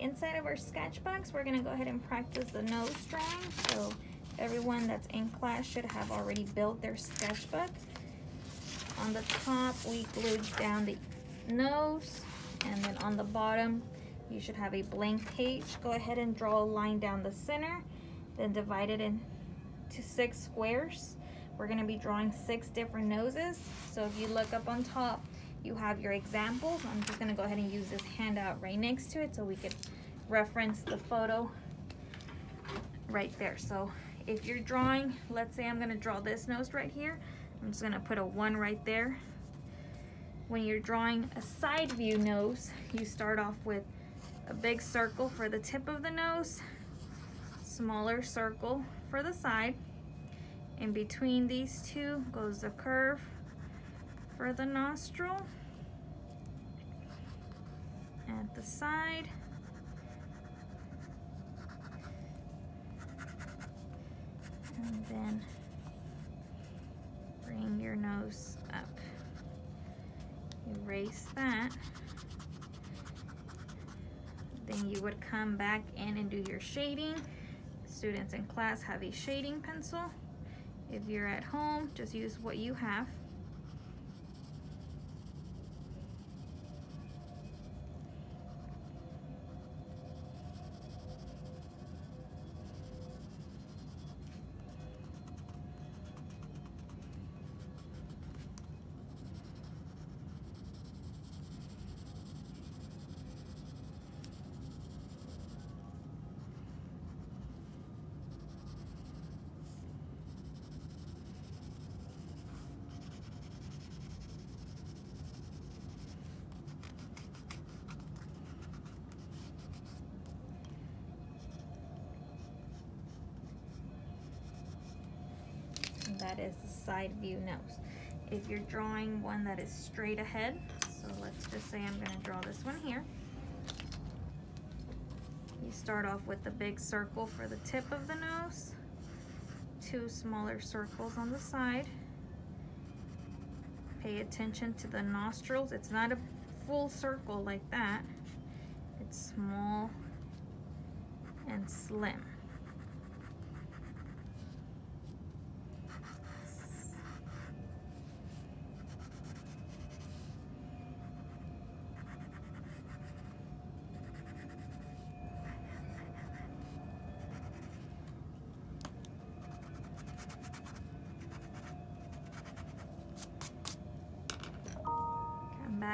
inside of our sketch box, we're gonna go ahead and practice the nose drawing. So everyone that's in class should have already built their sketchbook. On the top, we glued down the nose, and then on the bottom, you should have a blank page. Go ahead and draw a line down the center, then divide it into six squares. We're gonna be drawing six different noses. So if you look up on top, you have your examples. I'm just gonna go ahead and use this handout right next to it so we could reference the photo right there. So if you're drawing, let's say I'm gonna draw this nose right here. I'm just gonna put a one right there. When you're drawing a side view nose, you start off with a big circle for the tip of the nose, smaller circle for the side. In between these two goes the curve for the nostril. At the side. And then bring your nose up. Erase that. Then you would come back in and do your shading. Students in class have a shading pencil. If you're at home, just use what you have. That is the side view nose. If you're drawing one that is straight ahead, so let's just say I'm gonna draw this one here. You start off with the big circle for the tip of the nose, two smaller circles on the side. Pay attention to the nostrils. It's not a full circle like that. It's small and slim.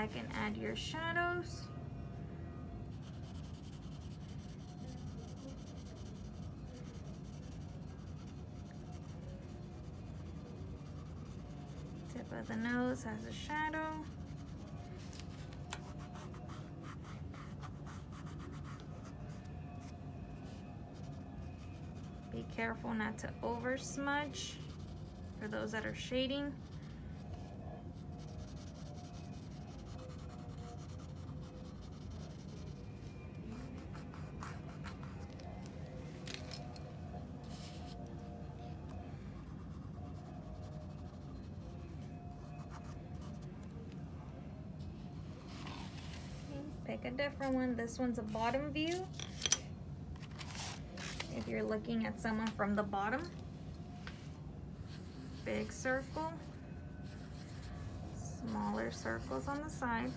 Back and add your shadows. Tip of the nose has a shadow. Be careful not to over smudge for those that are shading. A different one. This one's a bottom view. If you're looking at someone from the bottom, big circle, smaller circles on the side,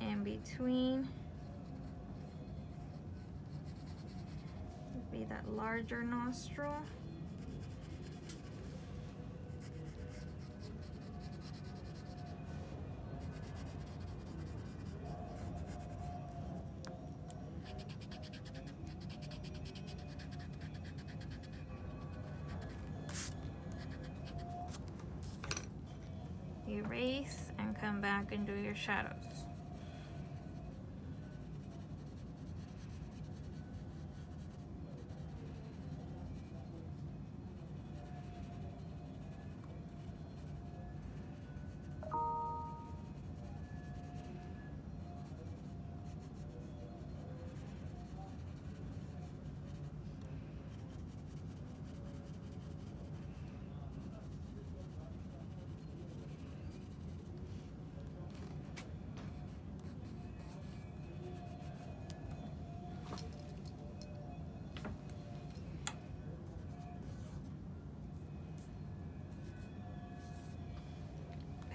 and between would be that larger nostril. Erase and come back and do your shadows.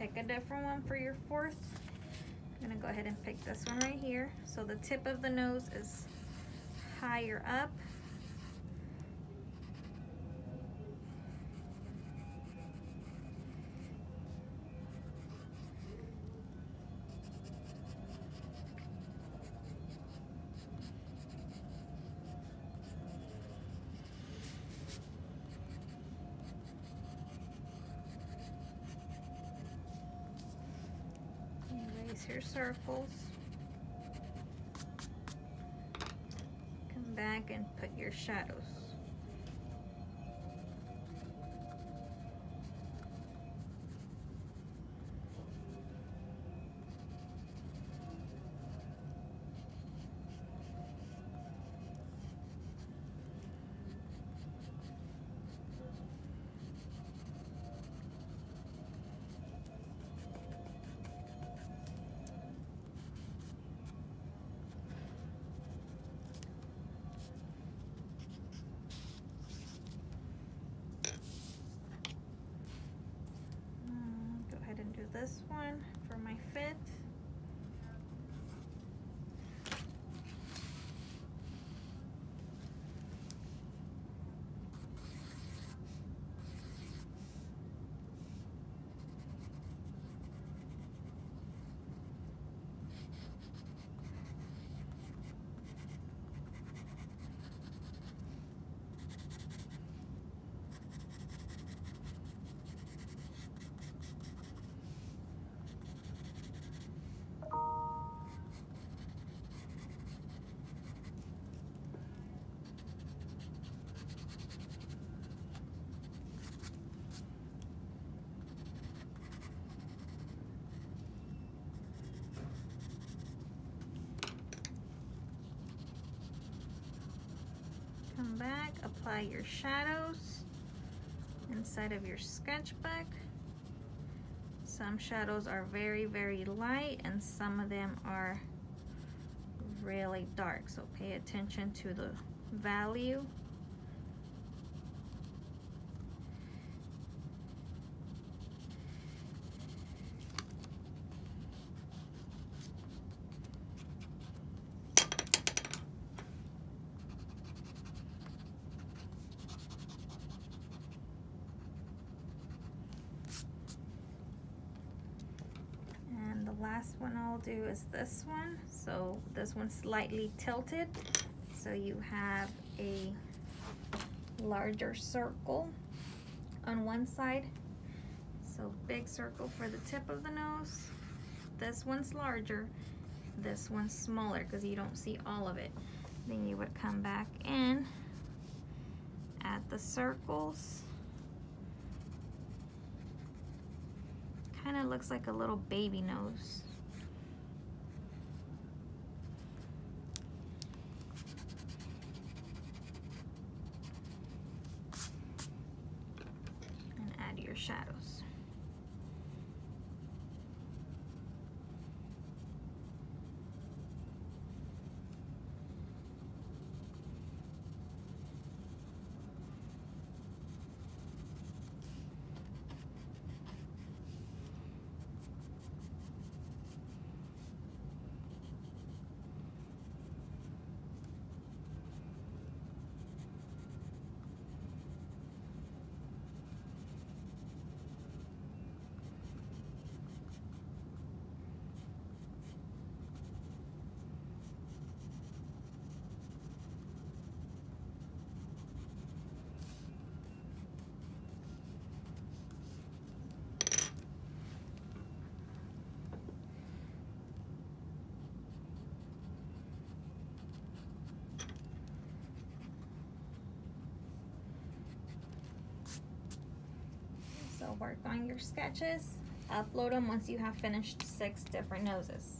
A different one for your fourth. I'm gonna go ahead and pick this one right here. So the tip of the nose is higher up. Your circles. Come back and put your shadows. This one for my fifth. Come back, apply your shadows inside of your sketchbook. Some shadows are very, very light and some of them are really dark. So pay attention to the value. And the last one I'll do is this one. So this one's slightly tilted. So you have a larger circle on one side. So big circle for the tip of the nose. This one's larger. This one's smaller because you don't see all of it. Then you would come back in, add the circles. Kind of looks like a little baby nose. And add your shadows. So work on your sketches, upload them once you have finished six different noses.